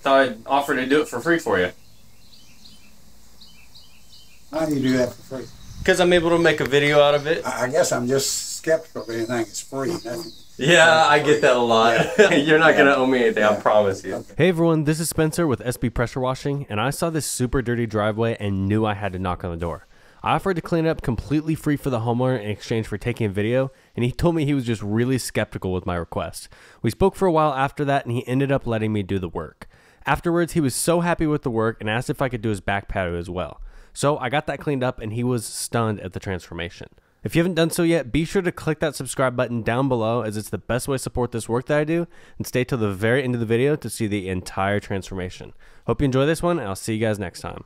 thought I'd offer to do it for free for you. How do you do that for free? Because I'm able to make a video out of it. I, I guess I'm just skeptical of anything that's free. Nothing. Yeah, I get that a lot. You're not gonna owe me anything, I promise you. Okay. Hey everyone, this is Spencer with SB Pressure Washing, and I saw this super dirty driveway and knew I had to knock on the door. I offered to clean it up completely free for the homeowner in exchange for taking a video, and he told me he was just really skeptical with my request. We spoke for a while after that, and he ended up letting me do the work. Afterwards, he was so happy with the work and asked if I could do his back patio as well. So I got that cleaned up, and he was stunned at the transformation. If you haven't done so yet, be sure to click that subscribe button down below as it's the best way to support this work that I do and stay till the very end of the video to see the entire transformation. Hope you enjoy this one and I'll see you guys next time.